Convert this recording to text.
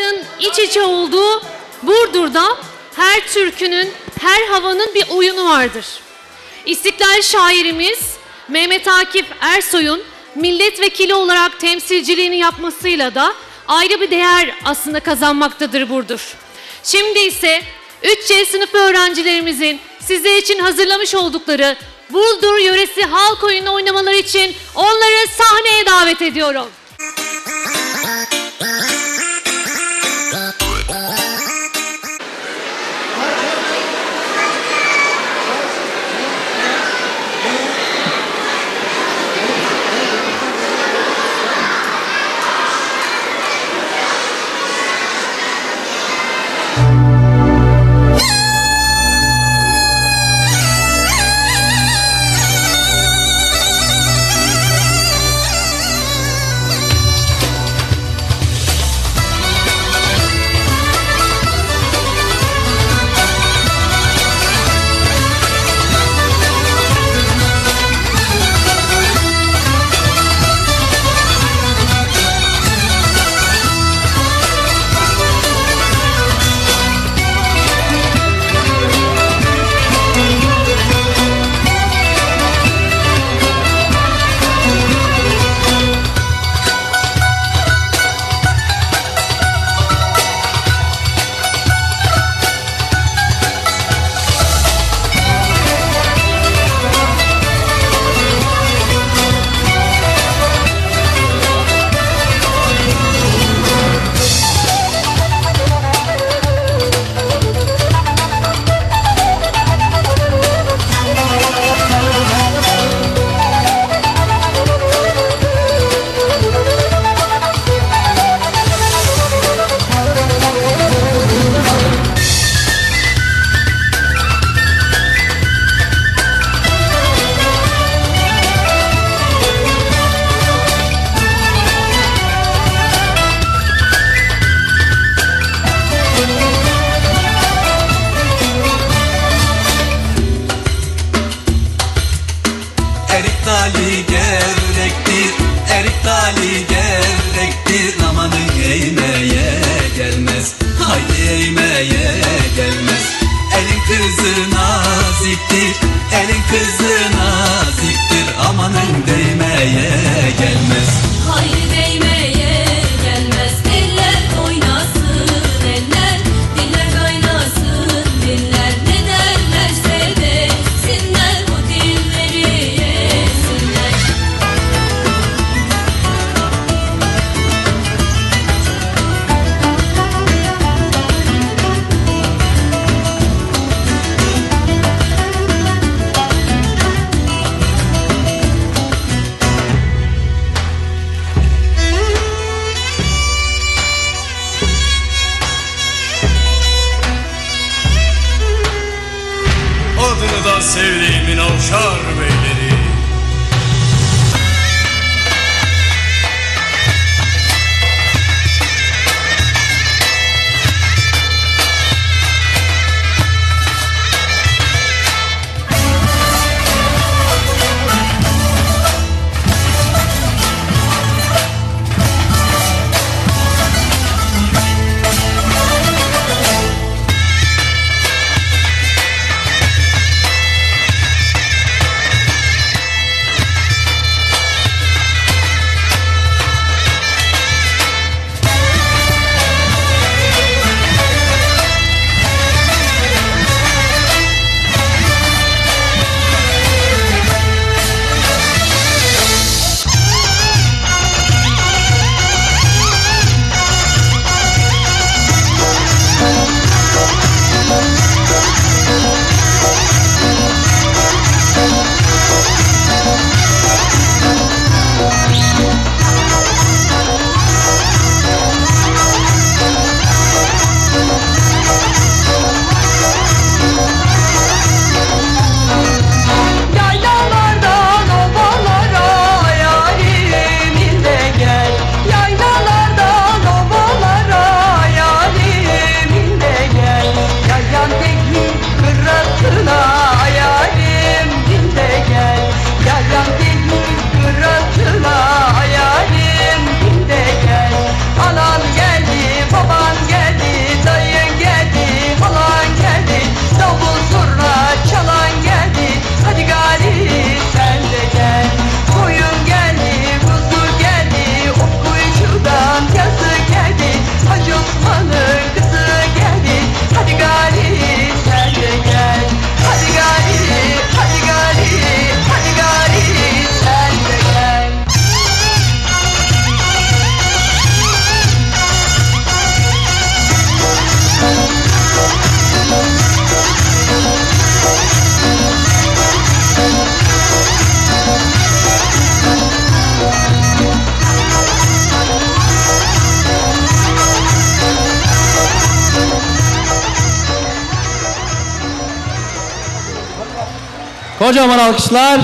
insanların iç içe olduğu Burdur'da her türkünün, her havanın bir oyunu vardır. İstiklal şairimiz Mehmet Akif Ersoy'un milletvekili olarak temsilciliğini yapmasıyla da ayrı bir değer aslında kazanmaktadır Burdur. Şimdi ise 3C sınıfı öğrencilerimizin sizler için hazırlamış oldukları Burdur yöresi halk oyunu oynamaları için onları sahneye davet ediyorum. Dali gevrektir, erik dali gevrektir. Amanın eğmeye gelmez, haydi eğmeye gelmez. Elin kızı naziktir, elin kızı naziktir. Amanın değmeye gelmez. Haydi değmeye Adını da sevdiğimin avşar beyleri Kocaman alkışlar.